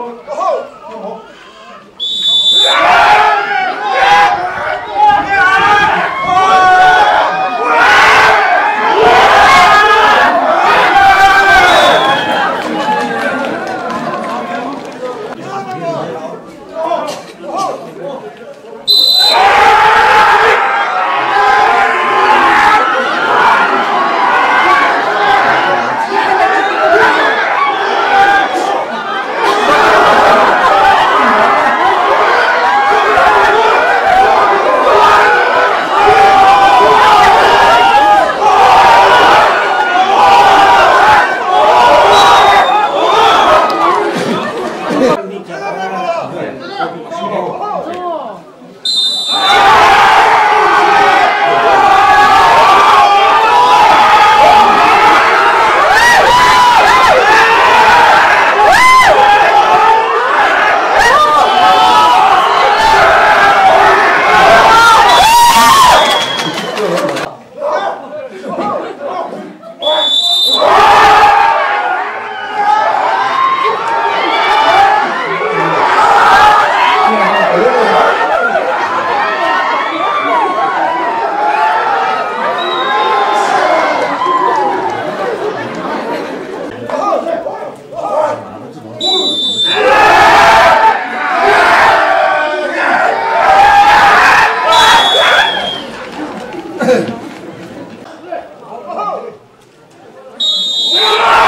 Oh! Deus.